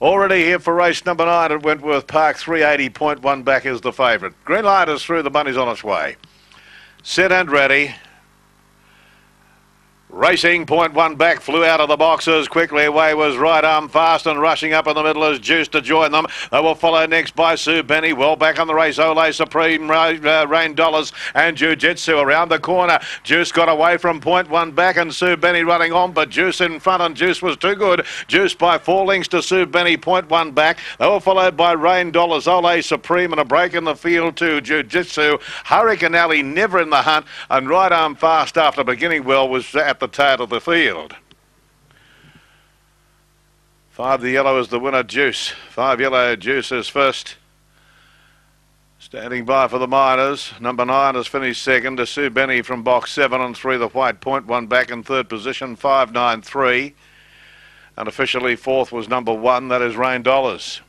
Already here for race number nine at Wentworth Park, 380.1 back is the favourite. Green light is through, the money's on its way. Set and ready. Racing point one back, flew out of the boxes quickly. Away was right arm fast and rushing up in the middle as Juice to join them. They will follow next by Sue Benny. Well back on the race. Olay Supreme, uh, Rain Dollars and Jiu Jitsu around the corner. Juice got away from point one back and Sue Benny running on, but Juice in front and Juice was too good. Juice by four lengths to Sue Benny, point one back. They were followed by Rain Dollars, Olay Supreme and a break in the field to Jiu Jitsu. Hurricane Alley never in the hunt and right arm fast after beginning well was at the tail of the field. Five the yellow is the winner, Juice. Five yellow, Juice is first. Standing by for the minors. Number nine has finished second to Sue Benny from box seven and three. The white point. one back in third position, five nine three. And officially fourth was number one. That is Rain Dollars.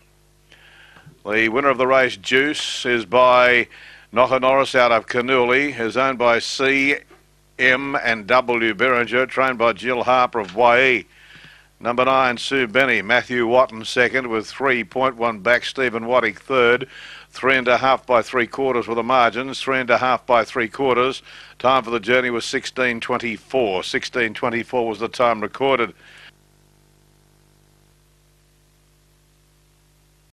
The winner of the race, Juice, is by Knocka Norris out of Canooly, is owned by C. M and W Beringer, trained by Jill Harper of YE. Number nine, Sue Benny. Matthew Watton second with 3.1 back. Stephen Waddick third. Three and a half by three quarters with the margins. Three and a half by three quarters. Time for the journey was 16.24. 16.24 was the time recorded.